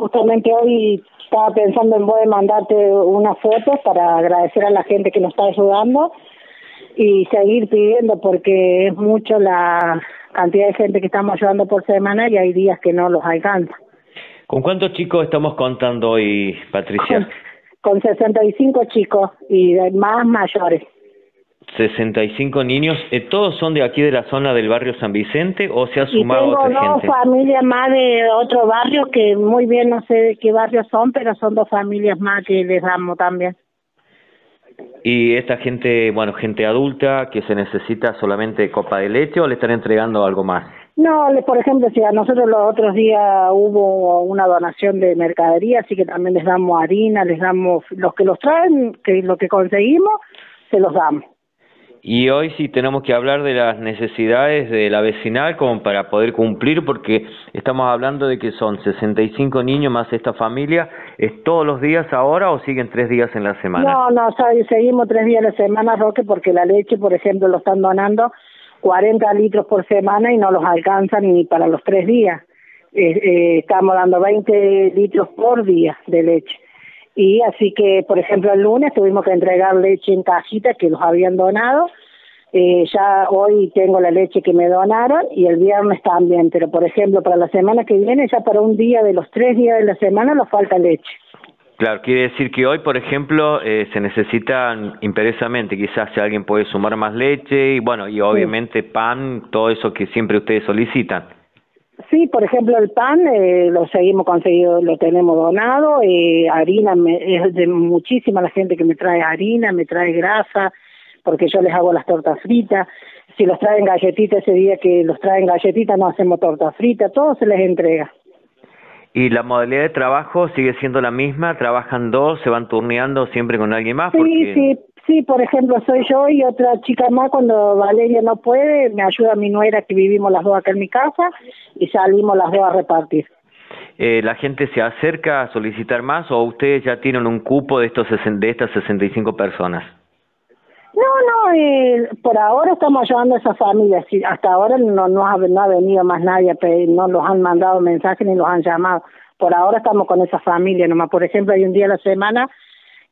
justamente hoy estaba pensando en voy a mandarte unas fotos para agradecer a la gente que nos está ayudando y seguir pidiendo porque es mucho la cantidad de gente que estamos ayudando por semana y hay días que no los alcanza. ¿Con cuántos chicos estamos contando hoy, Patricia? Con, con 65 chicos y más mayores. 65 niños, eh, ¿todos son de aquí de la zona del barrio San Vicente o se ha sumado y tengo otra dos familias más de otro barrio que muy bien no sé de qué barrio son, pero son dos familias más que les damos también. ¿Y esta gente, bueno, gente adulta que se necesita solamente copa de leche o le están entregando algo más? No, por ejemplo, si a nosotros los otros días hubo una donación de mercadería, así que también les damos harina, les damos, los que los traen, que lo que conseguimos, se los damos. Y hoy sí tenemos que hablar de las necesidades de la vecinal como para poder cumplir, porque estamos hablando de que son 65 niños más esta familia. ¿Es todos los días ahora o siguen tres días en la semana? No, no, seguimos tres días a la semana, Roque, porque la leche, por ejemplo, lo están donando 40 litros por semana y no los alcanzan ni para los tres días. Eh, estamos dando 20 litros por día de leche. Y así que, por ejemplo, el lunes tuvimos que entregar leche en cajitas que los habían donado. Eh, ya hoy tengo la leche que me donaron y el viernes también, pero por ejemplo, para la semana que viene, ya para un día de los tres días de la semana, nos falta leche. Claro, quiere decir que hoy, por ejemplo, eh, se necesitan imperiosamente, quizás si alguien puede sumar más leche y bueno, y obviamente pan, todo eso que siempre ustedes solicitan. Sí, por ejemplo, el pan eh, lo seguimos conseguido, lo tenemos donado, eh, harina, es de muchísima la gente que me trae harina, me trae grasa, porque yo les hago las tortas fritas. Si los traen galletitas ese día que los traen galletitas, no hacemos tortas fritas, todo se les entrega. ¿Y la modalidad de trabajo sigue siendo la misma? ¿Trabajan dos? ¿Se van turneando siempre con alguien más? Sí, sí, Sí, por ejemplo, soy yo y otra chica más cuando Valeria no puede, me ayuda mi nuera que vivimos las dos acá en mi casa y salimos las dos a repartir. Eh, ¿La gente se acerca a solicitar más o ustedes ya tienen un cupo de, estos, de estas 65 personas? No, no, eh, por ahora estamos ayudando a esas familias. Hasta ahora no, no, ha, no ha venido más nadie, no los han mandado mensajes ni los han llamado. Por ahora estamos con esa familia nomás. Por ejemplo, hay un día a la semana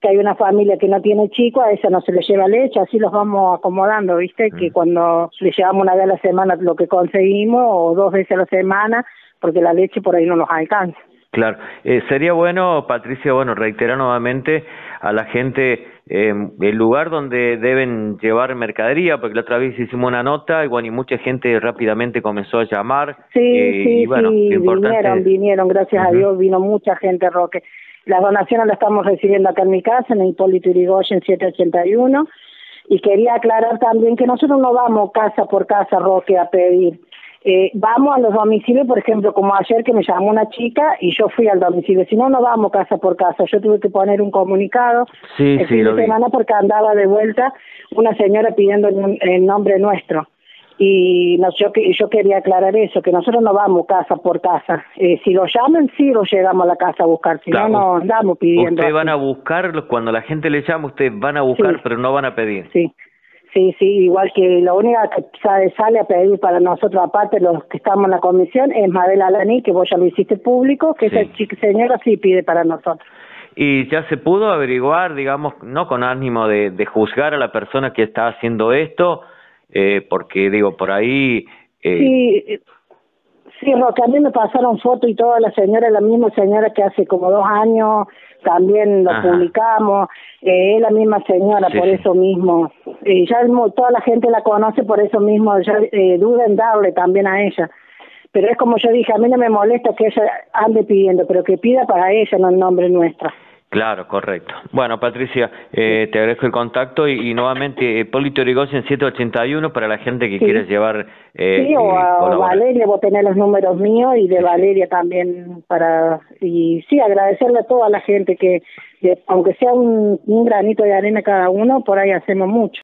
que hay una familia que no tiene chico, a esa no se le lleva leche, así los vamos acomodando, ¿viste? Que cuando le llevamos una vez a la semana lo que conseguimos, o dos veces a la semana, porque la leche por ahí no nos alcanza. Claro, eh, sería bueno, Patricia, bueno, reiterar nuevamente a la gente eh, el lugar donde deben llevar mercadería, porque la otra vez hicimos una nota y bueno, y mucha gente rápidamente comenzó a llamar. Sí, eh, sí, sí, vinieron, vinieron, gracias a Dios, vino mucha gente, Roque. Las donaciones las estamos recibiendo acá en mi casa, en Hipólito Yrigoyen 781. Y quería aclarar también que nosotros no vamos casa por casa, Roque, a pedir. Eh, vamos a los domicilios, por ejemplo, como ayer que me llamó una chica y yo fui al domicilio. Si no, no vamos casa por casa. Yo tuve que poner un comunicado sí, el fin de semana porque andaba de vuelta una señora pidiendo el nombre nuestro y no, yo, yo quería aclarar eso, que nosotros no vamos casa por casa. Eh, si lo llaman, sí lo llegamos a la casa a buscar, si no, no andamos pidiendo. Ustedes van a buscar, cuando la gente le llama, ustedes van a buscar, pero no van a pedir. Sí, sí, sí, igual que la única que sale, sale a pedir para nosotros, aparte los que estamos en la comisión, es Mabel Alaní, que vos ya lo hiciste público, que esa señora sí pide para nosotros. Y ya se pudo averiguar, digamos, no con ánimo de, de juzgar a la persona que está haciendo esto, eh, porque digo, por ahí... Eh... Sí, sí, Roque, a mí me pasaron fotos y toda la señora, la misma señora que hace como dos años también lo publicamos, eh, es la misma señora, por eso mismo. Eh, ya toda la gente la conoce, por eso mismo, ya eh, duden darle también a ella. Pero es como yo dije, a mí no me molesta que ella ande pidiendo, pero que pida para ella, no en nombre nuestro. Claro, correcto. Bueno, Patricia, eh, te agradezco el contacto y, nuevamente, eh, Polito en 781 para la gente que quiera llevar. Eh, sí, o a Valeria, vos tenés los números míos y de Valeria también para. Y sí, agradecerle a toda la gente que, aunque sea un granito de arena cada uno, por ahí hacemos mucho.